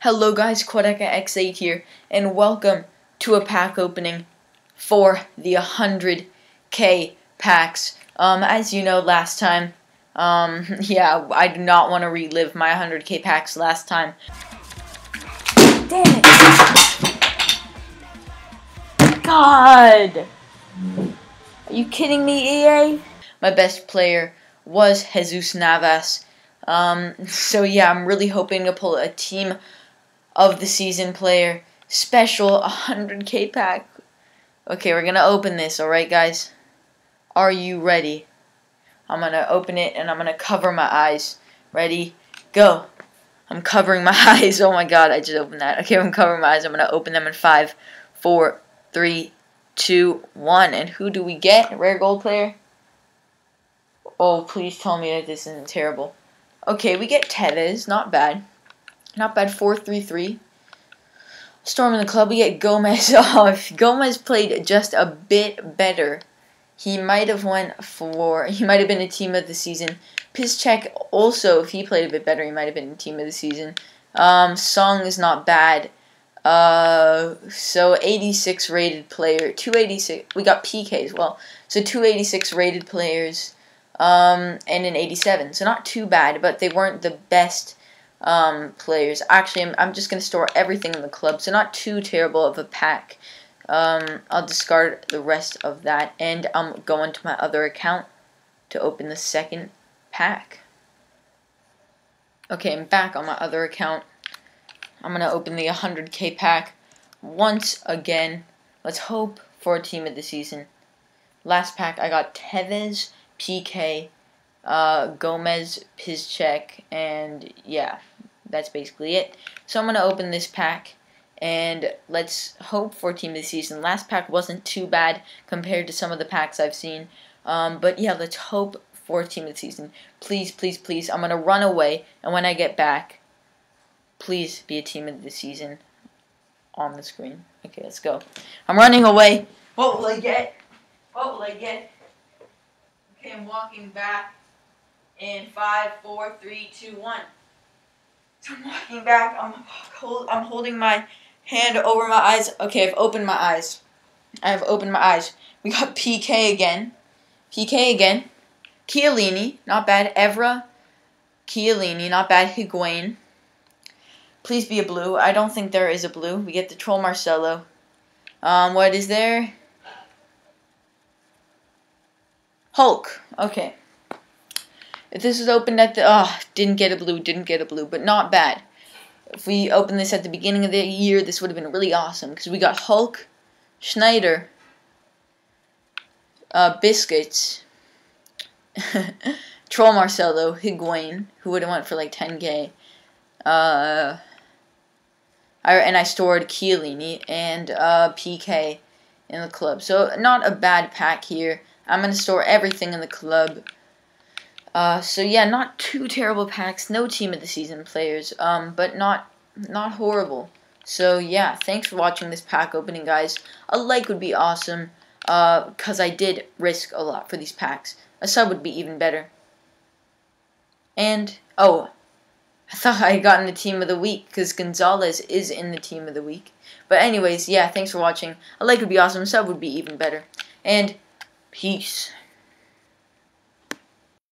Hello guys, Quadeca X8 here, and welcome to a pack opening for the 100k packs. Um, as you know, last time, um, yeah, I do not want to relive my 100k packs last time. Damn it! God! Are you kidding me, EA? My best player was Jesus Navas. Um, so yeah, I'm really hoping to pull a team of the season player special 100k pack. Okay, we're gonna open this, alright guys? Are you ready? I'm gonna open it and I'm gonna cover my eyes. Ready? Go. I'm covering my eyes. Oh my god, I just opened that. Okay, I'm covering my eyes. I'm gonna open them in five, four, three, two, one. And who do we get? Rare gold player? Oh, please tell me that this isn't terrible. Okay, we get Tevez. Not bad. Not bad. 4-3-3. Storm in the club. We get Gomez. off. Gomez played just a bit better, he might have went for. He might have been a team of the season. Piszczek also, if he played a bit better, he might have been a team of the season. Um, Song is not bad. Uh, so 86 rated player, 286. We got Piqué as well. So 286 rated players um, and an 87. So not too bad, but they weren't the best um, players. Actually, I'm, I'm just going to store everything in the club, so not too terrible of a pack. Um, I'll discard the rest of that, and I'm going to my other account to open the second pack. Okay, I'm back on my other account. I'm going to open the 100k pack once again. Let's hope for a team of the season. Last pack, I got Tevez Piqué, uh, Gomez, Piszczek, and yeah, that's basically it. So I'm going to open this pack, and let's hope for Team of the Season. Last pack wasn't too bad compared to some of the packs I've seen, um, but yeah, let's hope for Team of the Season. Please, please, please, I'm going to run away, and when I get back, please be a Team of the Season on the screen. Okay, let's go. I'm running away. What will I get? What will I get? Okay, I'm walking back in five, four, three, two, one. So I'm walking back. I'm hold, I'm holding my hand over my eyes. Okay, I've opened my eyes. I've opened my eyes. We got Piqué again. Piqué again. Chiellini, not bad. Evra, Chiellini, not bad. Higuain. Please be a blue. I don't think there is a blue. We get the Troll Marcelo. Um, what is there? Hulk. Okay. If this was opened at the... Oh, didn't get a blue, didn't get a blue, but not bad. If we opened this at the beginning of the year, this would have been really awesome. Because we got Hulk, Sneijder, uh, Biscuits, Troll Marcelo, Higuain, who would have went for like 10k. Uh, I, and I stored Chiellini and uh, Piqué in the club. So not a bad pack here. I'm going to store everything in the club. Uh, so yeah, not two terrible packs, no team of the season players, um, but not not horrible. So yeah, thanks for watching this pack opening, guys. A like would be awesome, uh, cause I did risk a lot for these packs. A sub would be even better. And oh, I thought I had gotten the team of the week, cause Gonzalez is in the team of the week. But anyways, yeah, thanks for watching. A like would be awesome, a sub would be even better. And Peace.